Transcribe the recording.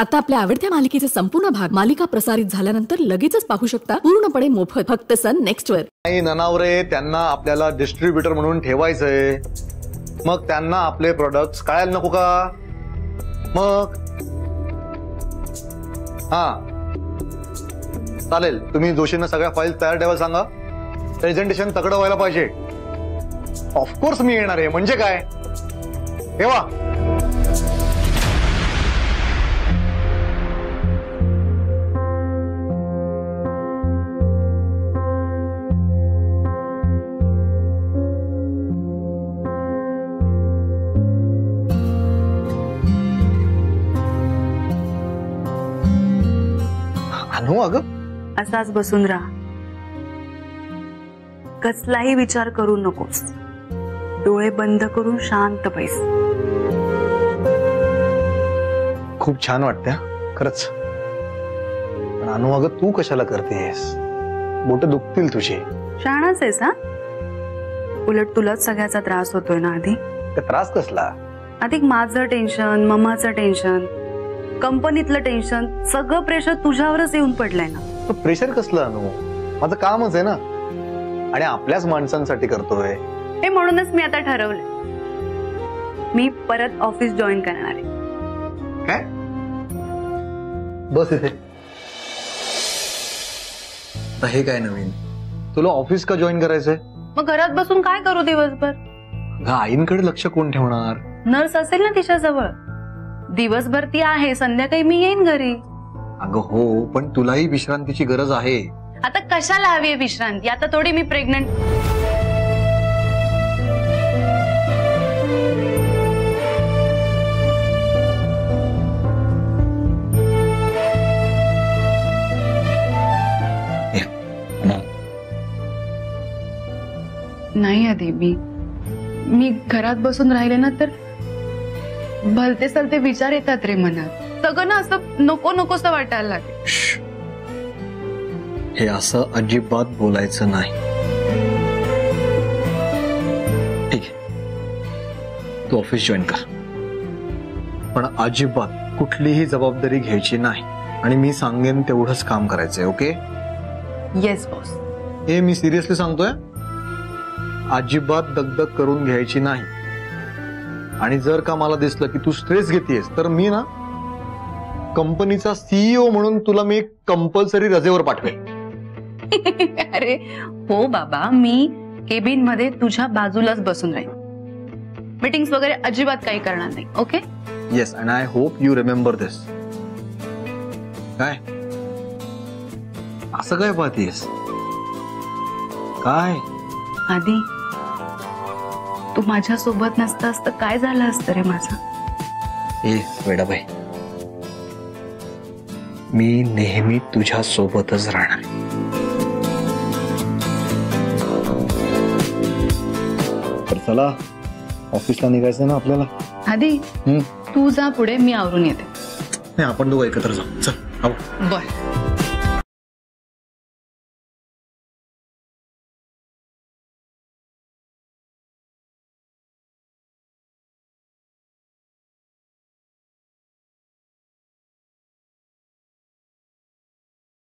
आता आपल्या आवडत्या मालिकेचे संपूर्ण भाग मालिका प्रसारित झाल्यानंतर लगेचच पाहू शकता. पूर्णपणे मोफत फक्त सन नेक्स्ट वर नाही ननावरे त्यांना आपल्याला डिस्ट्रीब्युटर म्हणून ठेवायचंय. मग त्यांना आपले प्रोडक्ट्स कळायला नको का? मग? हा. चालेल तुम्ही जोशींना सगळ्या फाईल तयार ठेवायला सांगा. प्रेझेंटेशन तगडं व्हायला पाहिजे. ऑफकोर्स मी येणार आहे म्हणजे काय? ठेवा. आणू अगं. असाच बसून राहा. कसलाही विचार करू नकोस. डोळे बंद करून शांत बैस. खूप छान वाटते हा, खरंच. पण अनु अगं तू कशाला करतेस बोट दुखतील तुझी. शहाणाच आहेस हा? उलट तुलाच सगळ्याचा त्रास होतोय ना आधी? त्रास कसला? अधिक माझं टेन्शन मम्माचं टेन्शन. कंपनीतलं टेन्शन सगळं प्रेशर तुझ्यावरच येऊन पडलंय ना. प्रेशर कसलं अनु? माझं कामच आहे ना. आणि आपल्याच माणसांसाठी करतोय. हे म्हणूनच मी आता ठरवलंय. मी परत ऑफिस जॉईन करणार आहे. काय? बस इथे. हे काय नवीन? तुला ऑफिस का जॉईन करायचंय? मग घरात बसून काय करू दिवसभर? आईंकडे लक्ष कोण ठेवणार? नर्स असेल ना तिच्याजवळ दिवसभर ती आहे संध्याकाळी मी येईन घरी. अगं हो पण तुलाही विश्रांतीची गरज आहे. आता कशाला हवी आहे विश्रांती? आता थोडी मी प्रेग्नंट. नाही आधी मी मी घरात बसून राहिले ना तर भलते सलते विचार येतात रे मनात. सगळं ना असं नको नकोस वाटायला लागेल. हे असं अजिबात बोलायचं नाही. ठीक आहे. तू ऑफिस जॉईन कर. पण अजिबात कुठलीही जबाबदारी घ्यायची नाही. आणि मी सांगेन तेवढंच काम करायचंय ओके? येस बॉस हे मी सिरियसली सांगतोय? अजिबात दगदग करून घ्यायची नाही. आणि जर का मला दिसलं की तू स्ट्रेस घेतेस तर मी ना कंपनीचा सीईओ म्हणून तुला मी कंपल्सरी रजेवर पाठवेन. अरे हो बाबा मी केबिनमध्ये तुझ्या बाजूलाच बसून राहील मीटिंग्स वगैरे अजिबात काही करणार नाही okay yes and I hope you remember this काय? असं काय पाहतीयस? काय? आधी तू माझ्या सोबत नसतास तर काय झालं असतं रे माझं? ए वेडाबाई. मी नेहमी तुझ्या सोबतच राहणार तर चला ऑफिसला निघायचं ना आपल्याला? आधी हम्म. तू जा पुढे मी आवरून येते. नाही आपण दोघं एकत्र जाऊ. चल हो बर.